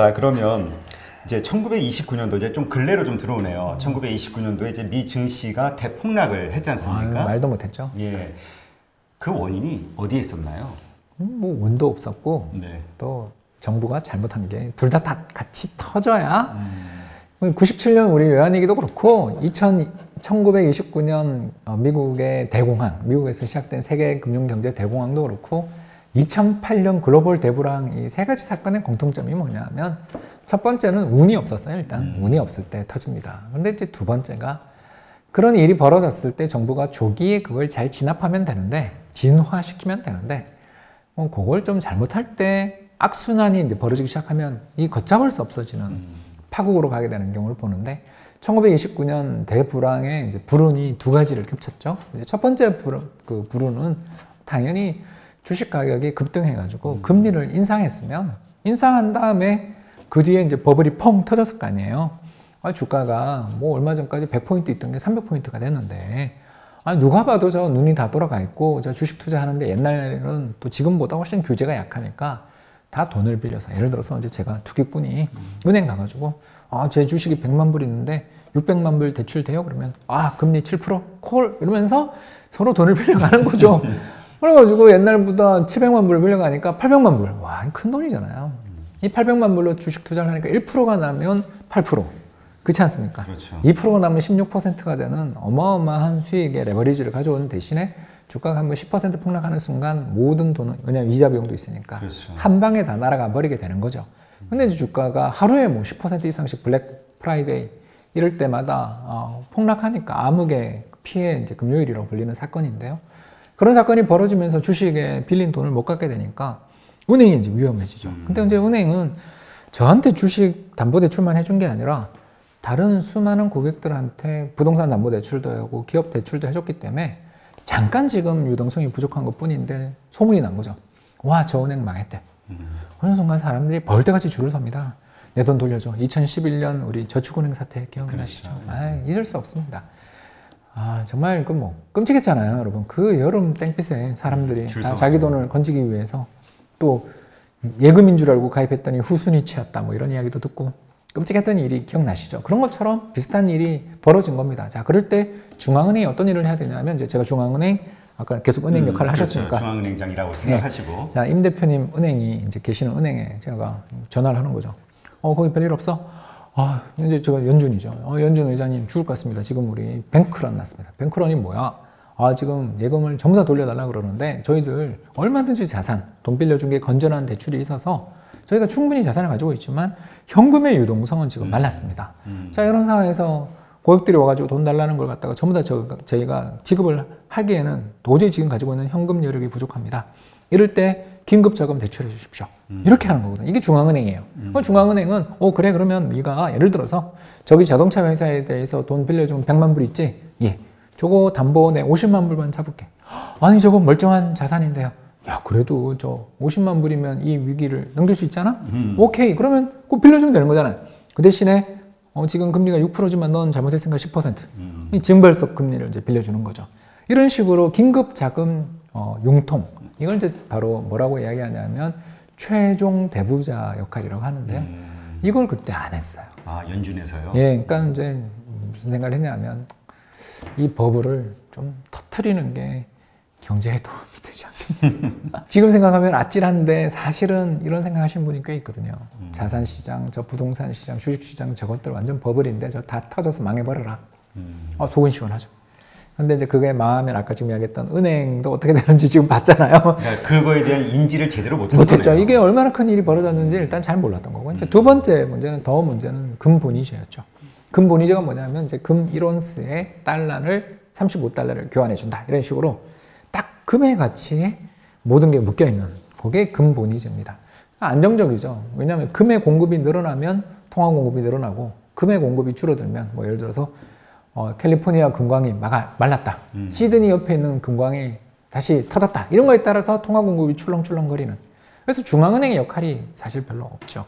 자 그러면 이제 1929년도 이제 좀 근래로 좀 들어오네요. 1929년도에 이제 미 증시가 대폭락을 했지 않습니까? 아유, 말도 못했죠. 예. 그 원인이 어디에 있었나요? 음, 뭐 운도 없었고 네. 또 정부가 잘못한 게 둘 다 다 같이 터져야 음. 97년 우리 외환위기도 그렇고 2000, 1929년 어, 미국의 대공황, 미국에서 시작된 세계 금융 경제 대공황도 그렇고 2008년 글로벌 대불황 이세 가지 사건의 공통점이 뭐냐면 첫 번째는 운이 없었어요. 일단 운이 없을 때 터집니다. 근데 이제 두 번째가 그런 일이 벌어졌을 때 정부가 조기에 그걸 잘 진압하면 되는데 진화시키면 되는데 어, 그걸 좀 잘못할 때 악순환이 이제 벌어지기 시작하면 이 걷잡을 수 없어지는 파국으로 가게 되는 경우를 보는데 1929년 대불황에 이제 불운이 두 가지를 겹쳤죠. 첫 번째 불운, 그 불운은 당연히 주식 가격이 급등해가지고 금리를 인상했으면 인상한 다음에 그 뒤에 이제 버블이 펑 터졌을 거 아니에요. 아, 주가가 뭐 얼마 전까지 100포인트 있던 게 300포인트가 됐는데 아, 누가 봐도 저 눈이 다 돌아가 있고 저 주식 투자하는데 옛날에는 또 지금보다 훨씬 규제가 약하니까 다 돈을 빌려서 예를 들어서 이제 제가 투기꾼이 은행 가가지고 아, 제 주식이 100만 불 있는데 600만 불 대출 돼요? 그러면 아, 금리 7%콜 이러면서 서로 돈을 빌려가는 거죠. 그래가지고 옛날보다 700만 불을 빌려가니까 800만 불. 와, 큰 돈이잖아요. 이 800만 불로 주식 투자를 하니까 1%가 나면 8%. 그렇지 않습니까? 그렇죠. 2%가 나면 16%가 되는 어마어마한 수익의 레버리지를 가져오는 대신에 주가가 한번 10% 폭락하는 순간 모든 돈은 왜냐하면 이자 비용도 있으니까 그렇죠. 한 방에 다 날아가 버리게 되는 거죠. 근데 이제 주가가 하루에 뭐 10% 이상씩 Black Friday 이럴 때마다 어, 폭락하니까 암흑의 피해 이제 금요일이라고 불리는 사건인데요. 그런 사건이 벌어지면서 주식에 빌린 돈을 못 갚게 되니까 은행이 이제 위험해지죠. 근데 이제 은행은 저한테 주식 담보대출만 해준 게 아니라 다른 수많은 고객들한테 부동산 담보대출도 하고 기업 대출도 해줬기 때문에 잠깐 지금 유동성이 부족한 것 뿐인데 소문이 난 거죠. 와, 저 은행 망했대. 그런 순간 사람들이 벌떼같이 줄을 섭니다. 내 돈 돌려줘. 2011년 우리 저축은행 사태 기억나시죠? 아, 잊을 수 없습니다. 아, 정말 그 뭐 끔찍했잖아요, 여러분. 그 여름 땡빛에 사람들이 줄 다. 자기 돈을 건지기 위해서 또 예금인 줄 알고 가입했더니 후순위 치였다 뭐 이런 이야기도 듣고 끔찍했던 일이 기억나시죠? 그런 것처럼 비슷한 일이 벌어진 겁니다. 자, 그럴 때 중앙은행이 어떤 일을 해야 되냐면 이제 제가 중앙은행 아까 계속 은행 역할을 음, 하셨으니까 그렇죠. 중앙은행장이라고 생각하시고 자, 임 대표님 은행이 이제 계시는 은행에 제가 전화를 하는 거죠. 어, 거기 별일 없어? 아, 이제 저 연준이죠. 어, 연준 의장님 죽을 것 같습니다. 지금 우리 뱅크런 났습니다. 뱅크런이 뭐야? 아, 지금 예금을 전부 다 돌려달라 그러는데 저희들 얼마든지 자산, 돈 빌려준 게 건전한 대출이 있어서 저희가 충분히 자산을 가지고 있지만 현금의 유동성은 지금 말랐습니다. 자, 이런 상황에서 고객들이 와가지고 돈 달라는 걸 갖다가 전부 다 저, 저희가 지급을 하기에는 도저히 지금 가지고 있는 현금 여력이 부족합니다. 이럴 때 긴급 자금 대출해 주십시오. 이렇게 하는 거거든요. 이게 중앙은행이에요. 그 중앙은행은 어 그래 그러면 네가 예를 들어서 저기 자동차 회사에 대해서 돈 빌려준 100만 불 있지? 예. 저거 담보 내 50만 불만 잡을게. 아니 저거 멀쩡한 자산인데요. 야 그래도 저 50만 불이면 이 위기를 넘길 수 있잖아. 오케이 그러면 꼭 빌려주면 되는 거잖아요. 그 대신에 어, 지금 금리가 6%지만 넌 잘못했으니까 10%. 이 증발석 금리를 이제 빌려주는 거죠. 이런 식으로 긴급 자금 어, 융통 이걸 이제 바로 뭐라고 이야기하냐면 최종 대부자 역할이라고 하는데요. 이걸 그때 안 했어요. 아 연준에서요. 예, 그러니까 이제 무슨 생각을 했냐면 이 버블을 좀 터트리는 게 경제에 도움이 되지 않겠냐. 지금 생각하면 아찔한데 사실은 이런 생각하시는 분이 꽤 있거든요. 자산 시장, 저 부동산 시장, 주식 시장 저것들 완전 버블인데 저 다 터져서 망해버려라. 어, 속은 시원하죠. 근데 이제 그게 망하면 아까 지금 이야기했던 은행도 어떻게 되는지 지금 봤잖아요. 그러니까 그거에 대한 인지를 제대로 못했죠. 이게 얼마나 큰 일이 벌어졌는지 일단 잘 몰랐던 거고. 이제 두 번째 문제는 더 문제는 금본위제였죠. 금본위제가 뭐냐면 이제 금 1온스에 달러를 35달러를 교환해 준다. 이런 식으로 딱 금의 가치에 모든 게 묶여 있는 그게 금본위제입니다. 안정적이죠. 왜냐하면 금의 공급이 늘어나면 통화 공급이 늘어나고 금의 공급이 줄어들면 뭐 예를 들어서 어, 캘리포니아 금광이 막아, 말랐다. 시드니 옆에 있는 금광이 다시 터졌다. 이런 거에 따라서 통화 공급이 출렁출렁거리는. 그래서 중앙은행의 역할이 사실 별로 없죠.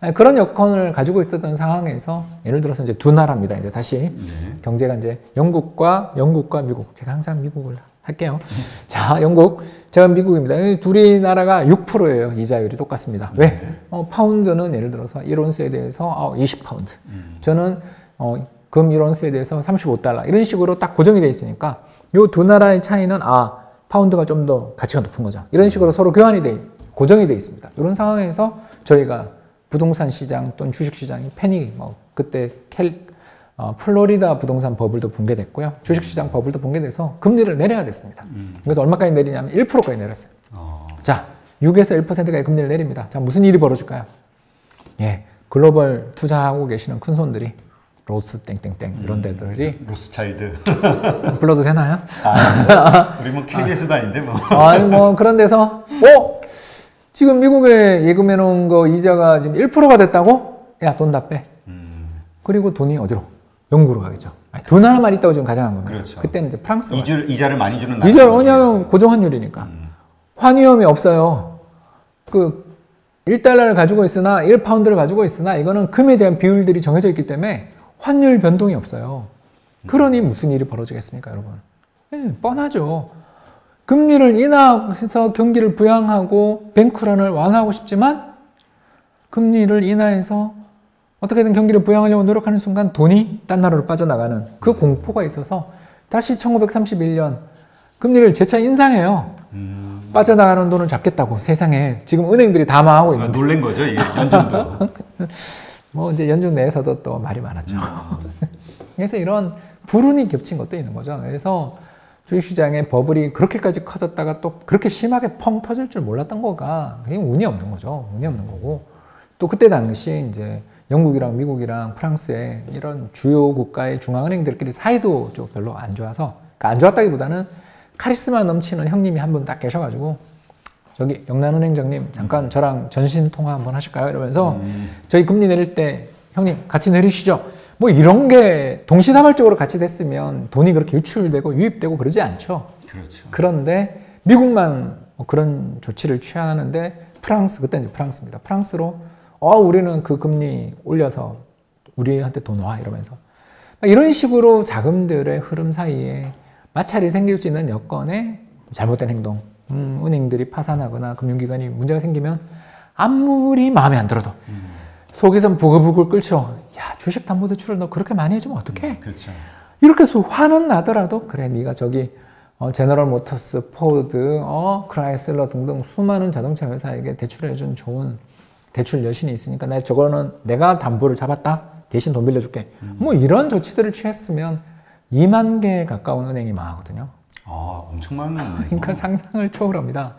아, 그런 여건을 가지고 있었던 상황에서 예를 들어서 이제 두 나라입니다. 이제 다시 네. 경제가 이제 영국과 영국과 미국. 제가 항상 미국을 할게요. 자, 영국. 제가 미국입니다. 이 둘이 나라가 6%예요. 이자율이 똑같습니다. 왜? 어, 파운드는 예를 들어서 1온스에 대해서 어, 20파운드. 저는 어, 금 1온스에 대해서 35달러. 이런 식으로 딱 고정이 돼 있으니까 요 두 나라의 차이는 아, 파운드가 좀 더 가치가 높은 거죠. 이런 식으로 서로 교환이 돼, 고정이 돼 있습니다. 이런 상황에서 저희가 부동산 시장 또는 주식 시장이 패닉, 뭐 그때 캘, 어, 플로리다 부동산 버블도 붕괴됐고요. 주식 시장 버블도 붕괴돼서 금리를 내려야 됐습니다. 그래서 얼마까지 내리냐면 1%까지 내렸어요. 어, 자, 6에서 1%까지 금리를 내립니다. 자, 무슨 일이 벌어질까요? 예, 글로벌 투자하고 계시는 큰 손들이 로스 땡땡땡 이런 데들이 로스차일드. 불러도 되나요? 아, 우리 뭐 KBS도 아닌데 뭐. 아니 뭐 그런 데서 어 지금 미국에 예금해 놓은 거 이자가 지금 1%가 됐다고? 야 돈 다 빼. 음, 그리고 돈이 어디로? 영국으로 가겠죠. 아니, 두 나라만 있다고 지금 가정한 겁니다. 그렇죠. 그때는 이제 프랑스로 이주, 이자를 많이 주는 갔어요. 이자 나라가 왜냐하면 고정 환율이니까 환위험이 없어요. 그 1달러를 가지고 있으나 1파운드를 가지고 있으나 이거는 금에 대한 비율들이 정해져 있기 때문에 환율 변동이 없어요. 그러니 무슨 일이 벌어지겠습니까, 여러분? 예, 뻔하죠. 금리를 인하해서 경기를 부양하고 뱅크런을 완화하고 싶지만 금리를 인하해서 어떻게든 경기를 부양하려고 노력하는 순간 돈이 딴 나라로 빠져나가는 그 공포가 있어서 다시 1931년 금리를 재차 인상해요. 음, 빠져나가는 돈을 잡겠다고 세상에 지금 은행들이 다 망하고 아, 있는데 놀란 거죠, 이게 연준도. 뭐 이제 연중 내에서도 또 말이 많았죠. 그래서 이런 불운이 겹친 것도 있는 거죠. 그래서 주식시장의 버블이 그렇게까지 커졌다가 또 그렇게 심하게 펑 터질 줄 몰랐던 거가 그냥 운이 없는 거죠. 운이 없는 거고 또 그때 당시 이제 영국이랑 미국이랑 프랑스의 이런 주요 국가의 중앙은행들끼리 사이도 좀 별로 안 좋아서 그러니까 안 좋았다기보다는 카리스마 넘치는 형님이 한 분 딱 계셔가지고 저기 영란은행장님 잠깐 저랑 전신 통화 한번 하실까요? 이러면서 음, 저희 금리 내릴 때 형님 같이 내리시죠. 뭐 이런 게 동시다발적으로 같이 됐으면 돈이 그렇게 유출되고 유입되고 그러지 않죠. 그렇죠. 그런데 미국만 뭐 그런 조치를 취하는데 프랑스 그때 이제 프랑스입니다. 프랑스로 어 우리는 그 금리 올려서 우리한테 돈 와 이러면서 이런 식으로 자금들의 흐름 사이에 마찰이 생길 수 있는 여건에 잘못된 행동, 음, 은행들이 파산하거나 금융기관이 문제가 생기면 아무리 마음에 안 들어도 속에선 부글부글 끓죠. 야 주식 담보 대출을 너 그렇게 많이 해주면 어떡해? 그렇죠. 이렇게 해서 화는 나더라도 그래 네가 저기 어, 제너럴 모터스, 포드, 어, 크라이슬러 등등 수많은 자동차 회사에게 대출해준 좋은 대출 여신이 있으니까 나 저거는 내가 담보를 잡았다 대신 돈 빌려줄게. 뭐 이런 조치들을 취했으면 2만 개에 가까운 은행이 망하거든요. 아, 엄청 많은. 그러니까 상상을 초월합니다.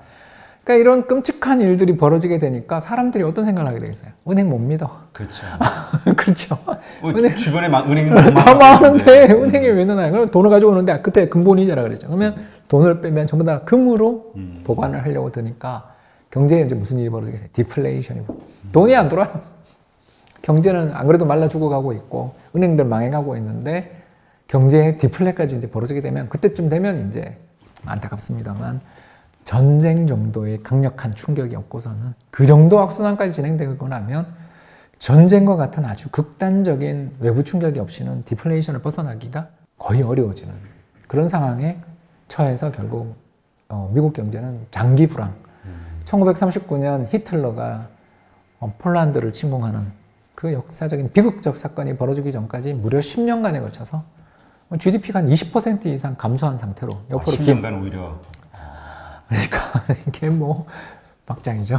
그러니까 이런 끔찍한 일들이 벌어지게 되니까 사람들이 어떤 생각을 하게 되겠어요? 은행 못 믿어. 그렇죠. 그렇죠. 뭐 은행- 주변에 막 은행은 다 많은데 은행이 왜 넣나요? 그럼 돈을 가지고 오는데 그때 근본이자라 그랬죠. 그러면 돈을 빼면 전부 다 금으로 음. 보관을 하려고 드니까 경제에 이제 무슨 일이 벌어지겠어요? 디플레이션이 돈이 안 돌아요. 경제는 안 그래도 말라 죽어가고 있고 은행들 망해가고 있는데 경제에 디플레까지 이제 벌어지게 되면 그때쯤 되면 이제 안타깝습니다만 전쟁 정도의 강력한 충격이 없고서는 그 정도 악순환까지 진행되고 나면 전쟁과 같은 아주 극단적인 외부 충격이 없이는 디플레이션을 벗어나기가 거의 어려워지는 그런 상황에 처해서 결국 어, 미국 경제는 장기 불황. 1939년 히틀러가 어, 폴란드를 침공하는 그 역사적인 비극적 사건이 벌어지기 전까지 무려 10년간에 걸쳐서 GDP가 한 20% 이상 감소한 상태로 아, 옆으로 기 10년간 오히려. 그러니까 이게 뭐 막장이죠.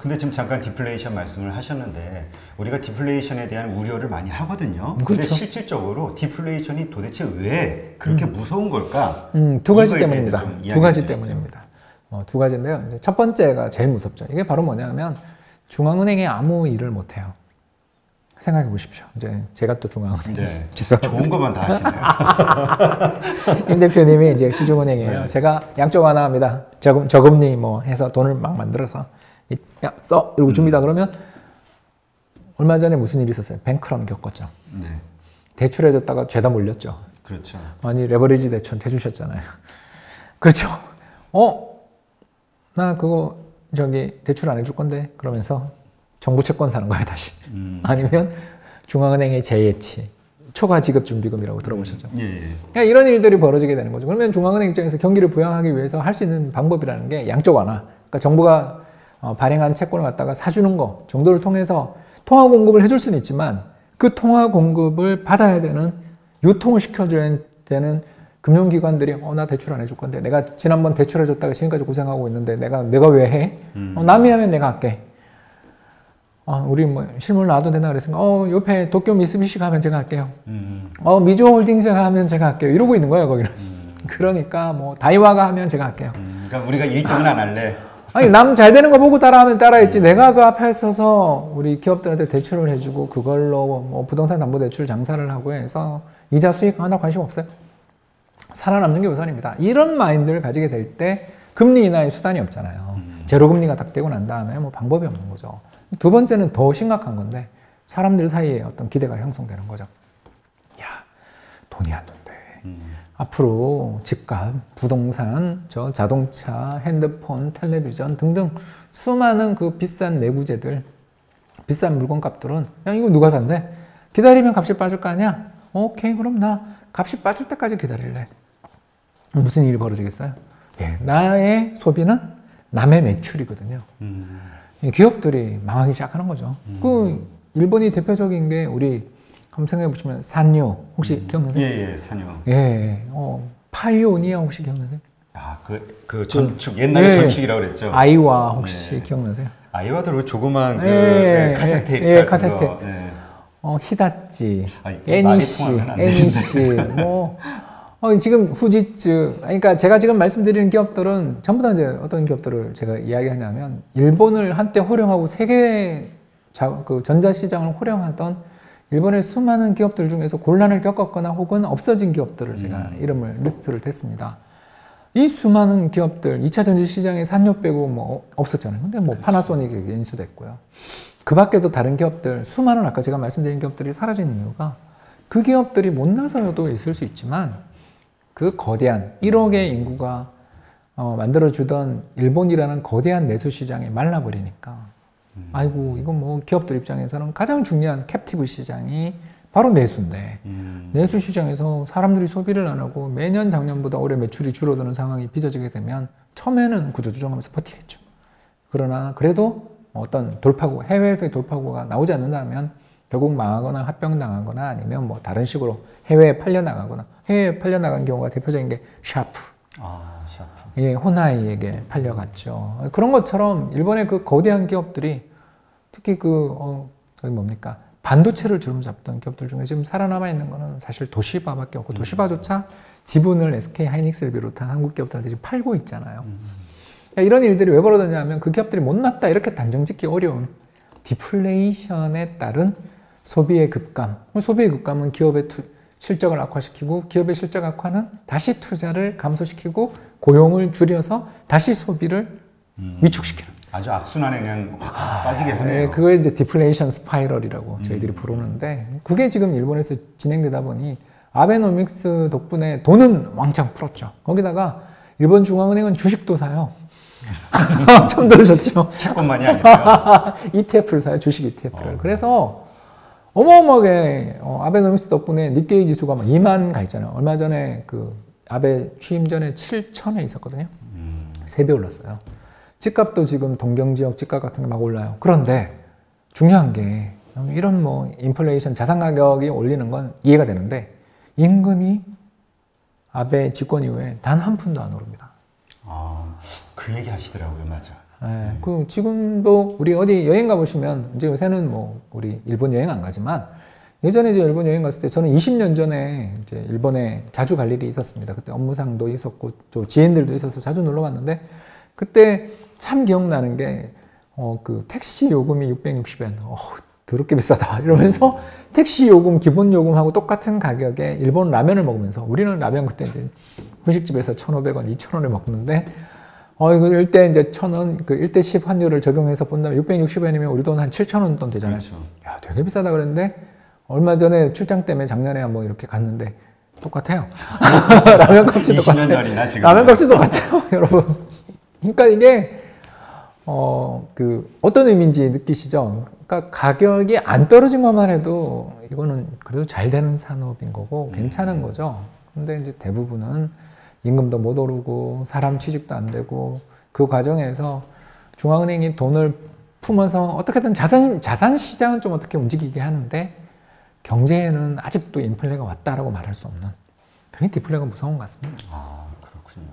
근데 지금 잠깐 디플레이션 말씀을 하셨는데 우리가 디플레이션에 대한 우려를 많이 하거든요. 그렇죠. 실질적으로 디플레이션이 도대체 왜 그렇게 무서운 걸까? 음, 두 가지 때문입니다. 두 가지 주시죠. 때문입니다. 어, 두 가지인데요. 첫 번째가 제일 무섭죠. 이게 바로 뭐냐면 중앙은행이 아무 일을 못 해요. 생각해 보십시오. 이제 제가 또 중앙은행 네. 좋은 것만 다 하시네요. 임 대표님이 이제 시중은행이에요. 네. 제가 양쪽 하나 합니다. 저금, 저금리 뭐 해서 돈을 막 만들어서 이- 야, 써! 이러고 줍니다. 그러면 얼마 전에 무슨 일이 있었어요? 뱅크런 겪었죠. 네. 대출해줬다가 죄다 몰렸죠. 그렇죠. 아니 레버리지 대출 해주셨잖아요. 그렇죠. 어? 나 그거 저기 대출 안 해줄 건데 그러면서 정부 채권 사는 거예요 다시. 음. 아니면 중앙은행의 재예치 초과 지급 준비금이라고 들어보셨죠? 예, 예. 그러니까 이런 일들이 벌어지게 되는 거죠. 그러면 중앙은행 입장에서 경기를 부양하기 위해서 할 수 있는 방법이라는 게 양쪽 하나. 그러니까 정부가 어, 발행한 채권을 갖다가 사주는 거 정도를 통해서 통화 공급을 해줄 수는 있지만 그 통화 공급을 받아야 되는 유통을 시켜줘야 되는 금융기관들이 어 나 대출 안 해줄 건데 내가 지난번 대출해줬다가 지금까지 고생하고 있는데 내가 내가 왜 해? 어, 남이 하면 내가 할게. 아, 우리 뭐 실물 놔도 되나 그랬으니까 어 옆에 도쿄 미쓰비시가 하면 제가 할게요. 음, 어 미주홀딩스가 하면 제가 할게요. 이러고 있는 거예요 거기는. 그러니까 뭐 다이와가 하면 제가 할게요. 음, 그러니까 우리가 1등은 안 할래. 아니 남 잘 되는 거 보고 따라하면 따라했지. 내가 그 앞에 서서 우리 기업들한테 대출을 해주고 그걸로 뭐 부동산 담보 대출 장사를 하고 해서 이자 수익 하나 관심 없어요. 살아남는 게 우선입니다. 이런 마인드를 가지게 될 때 금리 인하의 수단이 없잖아요. 제로 금리가 딱 되고 난 다음에 뭐 방법이 없는 거죠. 두 번째는 더 심각한 건데 사람들 사이에 어떤 기대가 형성되는 거죠. 야 돈이 안 돈대. 앞으로 집값, 부동산, 저 자동차, 핸드폰, 텔레비전 등등 수많은 그 비싼 내부재들, 비싼 물건값들은 야 이거 누가 산대? 기다리면 값이 빠질 거 아니야? 오케이 그럼 나 값이 빠질 때까지 기다릴래. 무슨 일이 벌어지겠어요? 예, 나의 소비는 남의 매출이거든요. 음, 이 기업들이 망하기 시작하는 거죠. 그 일본이 대표적인 게 우리 한번 생각해 보시면 산요 혹시 기억나세요? 예, 예, 산요. 예, 어, 파이오니아 혹시 기억나세요? 아, 그, 그 전축, 옛날에 예. 전축이라고 그랬죠. 아이와 혹시 네. 기억나세요? 아이와도 조그만 그 예, 예, 카세트 예, 테이프 예, 카세트. 거. 예. 어, 히다치, 그 NEC, NEC, 뭐 어, 지금 후지츠, 그러니까 제가 지금 말씀드리는 기업들은 전부 다 이제 어떤 기업들을 제가 이야기하냐면 일본을 한때 호령하고 세계 자, 그 전자시장을 호령하던 일본의 수많은 기업들 중에서 곤란을 겪었거나 혹은 없어진 기업들을 제가 이름을 리스트를 댔습니다. 이 수많은 기업들, 2차 전지 시장에 산요 빼고 뭐 없었잖아요. 근데 뭐 파나소닉이 인수됐고요. 그 밖에도 다른 기업들, 수많은 아까 제가 말씀드린 기업들이 사라진 이유가 그 기업들이 못나서도 있을 수 있지만 그 거대한 1억의 인구가 어, 만들어주던 일본이라는 거대한 내수 시장이 말라버리니까. 아이고 이건 뭐 기업들 입장에서는 가장 중요한 캡티브 시장이 바로 내수인데. 음, 내수 시장에서 사람들이 소비를 안 하고 매년 작년보다 올해 매출이 줄어드는 상황이 빚어지게 되면 처음에는 구조조정하면서 버티겠죠. 그러나 그래도 어떤 돌파구, 해외에서의 돌파구가 나오지 않는다면 결국 망하거나 합병당하거나 아니면 뭐 다른 식으로 해외에 팔려 나가거나 해외에 팔려나간 경우가 대표적인 게 샤프, 아, 샤프. 예, 혼하이에게 팔려갔죠. 그런 것처럼 일본의 그 거대한 기업들이 특히 그, 어, 저기 뭡니까. 반도체를 주름 잡던 기업들 중에 지금 살아남아 있는 거는 사실 도시바밖에 없고 도시바조차 지분을 SK 하이닉스를 비롯한 한국 기업들한테 지금 팔고 있잖아요. 그러니까 이런 일들이 왜 벌어졌냐면 그 기업들이 못났다 이렇게 단정 짓기 어려운 디플레이션에 따른 소비의 급감. 소비의 급감은 기업의 투- 실적을 악화시키고 기업의 실적 악화는 다시 투자를 감소시키고 고용을 줄여서 다시 소비를 위축시키는. 아주 악순환에 그냥 확 빠지게 네, 하네요. 그걸 이제 디플레이션 spiral이라고 저희들이 부르는데 그게 지금 일본에서 진행되다 보니 아베노믹스 덕분에 돈은 왕창 풀었죠. 거기다가 일본 중앙은행은 주식도 사요. 처음 들으셨죠? 채권만이 아니라 ETF를 사요. 주식 ETF를. 그래서 어마어마하게 어, 아베노믹스 덕분에 니케이 지수가 막 2만 가 있잖아요. 얼마 전에 그 아베 취임 전에 7천에 있었거든요. 세배 올랐어요. 집값도 지금 동경 지역 집값 같은 게 막 올라요. 그런데 중요한 게 이런 뭐 인플레이션 자산 가격이 올리는 건 이해가 되는데 임금이 아베 집권 이후에 단 한 푼도 안 오릅니다. 아, 그 얘기 하시더라고요, 맞아. 예, 그 지금도 우리 어디 여행 가보시면 이제 요새는 뭐 우리 일본 여행 안 가지만 예전에 이제 일본 여행 갔을 때 저는 20년 전에 이제 일본에 자주 갈 일이 있었습니다. 그때 업무상도 있었고 또 지인들도 있어서 자주 놀러 갔는데 그때 참 기억나는 게 어, 그 택시 요금이 660엔. 어, 더럽게 비싸다. 이러면서 택시 요금, 기본 요금하고 똑같은 가격에 일본 라면을 먹으면서 우리는 라면 그때 이제 분식집에서 1,500원, 2,000원에 먹는데 어, 이거 일대 이제 1,000원, 그 1대 10 환율을 적용해서 본다면 660원이면 우리 돈 한 7,000원 돈 되잖아요. 그렇죠. 야, 되게 비싸다 그랬는데 얼마 전에 출장 때문에 작년에 한번 이렇게 갔는데 똑같아요. 라면 값이 20년 똑같아요. 전이나 지금. 라면 값이 똑같아요, 여러분. 그러니까 이게 어, 그 어떤 의미인지 느끼시죠? 그러니까 그러니까 가격이 안 떨어진 것만 해도 이거는 그래도 잘 되는 산업인 거고 괜찮은 거죠. 근데 이제 대부분은 임금도 못 오르고 사람 취직도 안 되고 그 과정에서 중앙은행이 돈을 품어서 어떻게든 자산 자산 시장은 좀 어떻게 움직이게 하는데 경제에는 아직도 인플레가 왔다라고 말할 수 없는 그런 디플레가 무서운 것 같습니다. 아 그렇군요.